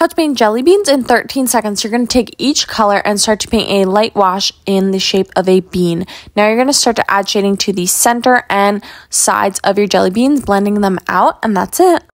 How to paint jelly beans in 13 seconds. You're going to take each color and start to paint a light wash in the shape of a bean. Now you're going to start to add shading to the center and sides of your jelly beans, blending them out, and that's it.